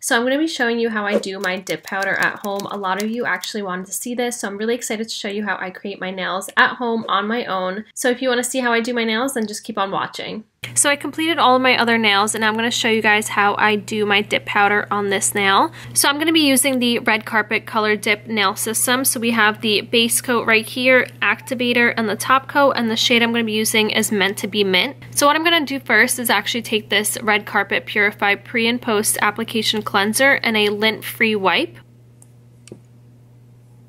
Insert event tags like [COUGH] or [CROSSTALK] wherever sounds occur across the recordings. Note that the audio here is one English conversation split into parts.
So I'm going to be showing you how I do my dip powder at home. A lot of you actually wanted to see this, so I'm really excited to show you how I create my nails at home on my own. So if you want to see how I do my nails, then just keep on watching. So I completed all of my other nails and I'm going to show you guys how I do my dip powder on this nail. So I'm going to be using the red carpet color dip nail system. So we have the base coat right here, activator, and the top coat and the shade I'm going to be using is meant to be mint. So what I'm going to do first is actually take this red carpet purify pre and post application cleanser and a lint free wipe.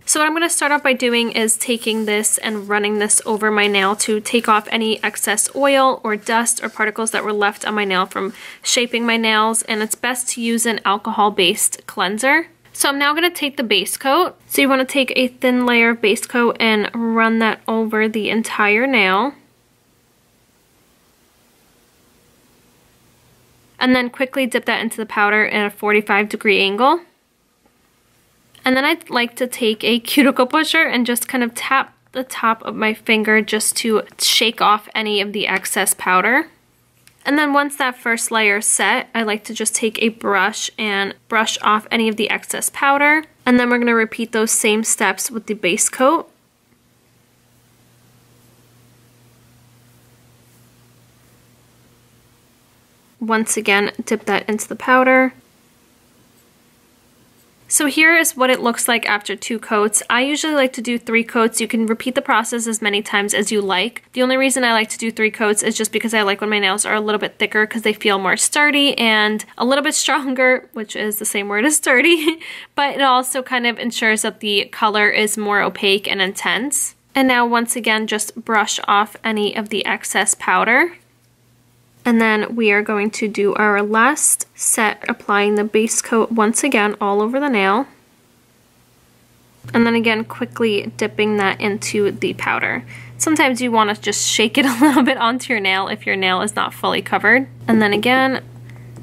So what I'm going to start off by doing is taking this and running this over my nail to take off any excess oil or dust or particles that were left on my nail from shaping my nails and it's best to use an alcohol-based cleanser. So I'm now going to take the base coat. So you want to take a thin layer of base coat and run that over the entire nail. And then quickly dip that into the powder at a 45 degree angle. And then I'd like to take a cuticle pusher and just kind of tap the top of my finger just to shake off any of the excess powder. And then once that first layer is set, I like to just take a brush and brush off any of the excess powder. And then we're going to repeat those same steps with the base coat. Once again, dip that into the powder. So here is what it looks like after two coats. I usually like to do three coats. You can repeat the process as many times as you like. The only reason I like to do three coats is just because I like when my nails are a little bit thicker because they feel more sturdy and a little bit [LAUGHS] stronger, which is the same word as sturdy, [LAUGHS] but it also kind of ensures that the color is more opaque and intense. And now once again, just brush off any of the excess powder. And then we are going to do our last set, applying the base coat once again all over the nail. And then again, quickly dipping that into the powder. Sometimes you want to just shake it [LAUGHS] a little bit onto your nail if your nail is not fully covered. And then again,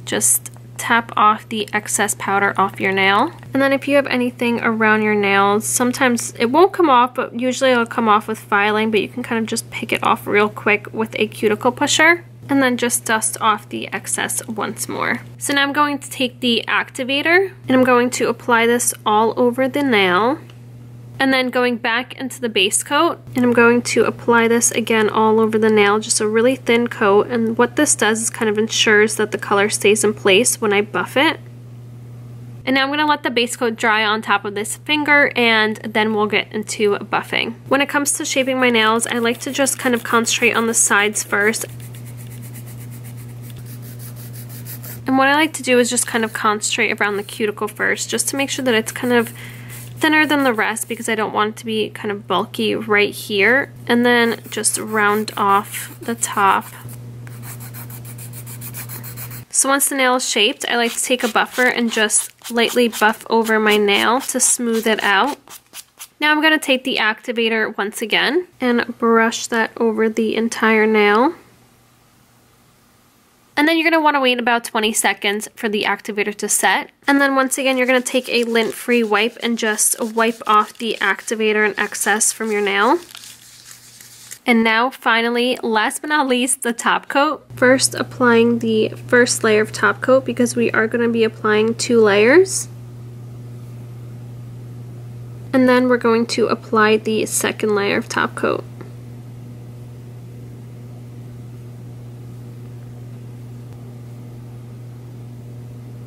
just tap off the excess powder off your nail. And then if you have anything around your nails, sometimes it won't come off, but usually it'll come off with filing, but you can kind of just pick it off real quick with a cuticle pusher and then just dust off the excess once more. So now I'm going to take the activator and I'm going to apply this all over the nail and then going back into the base coat and I'm going to apply this again all over the nail just a really thin coat and what this does is kind of ensures that the color stays in place when I buff it. And now I'm going to let the base coat dry on top of this finger and then we'll get into buffing. When it comes to shaping my nails, I like to just kind of concentrate on the sides first. And what I like to do is just kind of concentrate around the cuticle first, just to make sure that it's kind of thinner than the rest because I don't want it to be kind of bulky right here. And then just round off the top. So once the nail is shaped, I like to take a buffer and just lightly buff over my nail to smooth it out. Now I'm going to take the activator once again and brush that over the entire nail. And then you're want to wait about 20 seconds for the activator to set. And then once again, you're to take a lint-free wipe and just wipe off the activator and excess from your nail. And now finally, last but not least, the top coat. First applying the first layer of top coat because we are going to be applying two layers. And then we're going to apply the second layer of top coat.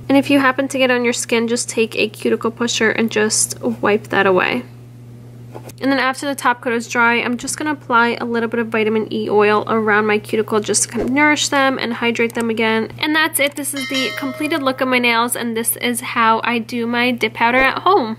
And if you happen to get on your skin, just take a cuticle pusher and just wipe that away. And then after the top coat is dry, I'm just going to apply a little bit of vitamin E oil around my cuticle just to kind of nourish them and hydrate them again. And that's it. This is the completed look of my nails and this is how I do my dip powder at home.